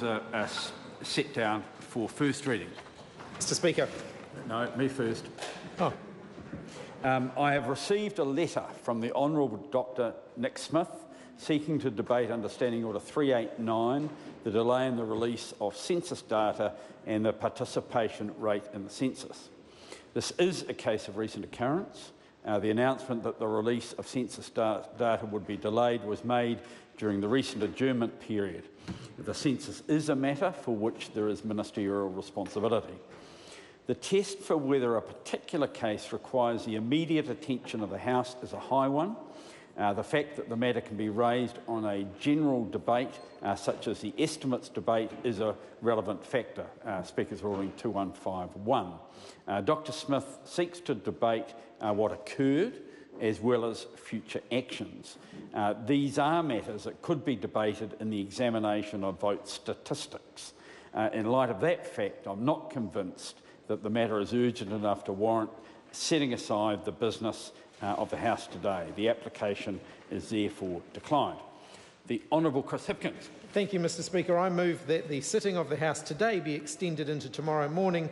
bills are, are s- set down for first reading. Mr Speaker. No, me first. Oh, Um, I have received a letter from the Honourable Dr Nick Smith seeking to debate under Standing Order 389, the delay in the release of census data and the participation rate in the census. This is a case of recent occurrence. Uh, the announcement that the release of census data would be delayed was made during the recent adjournment period. The census is a matter for which there is ministerial responsibility. The test for whether a particular case requires the immediate attention of the House is a high one. Uh, the fact that the matter can be raised on a general debate, uh, such as the estimates debate, is a relevant factor. Uh, Speaker's ruling 2151. Uh, Dr Smith seeks to debate uh, what occurred as well as future actions. Uh, these are matters that could be debated in the examination of vote statistics. In light of that fact, I'm not convinced that the matter is urgent enough to warrant setting aside the business uh, of the House today. The application is therefore declined. The Honourable Chris Hipkins. thank you, Mr Speaker. I move that the sitting of the House today be extended into tomorrow morning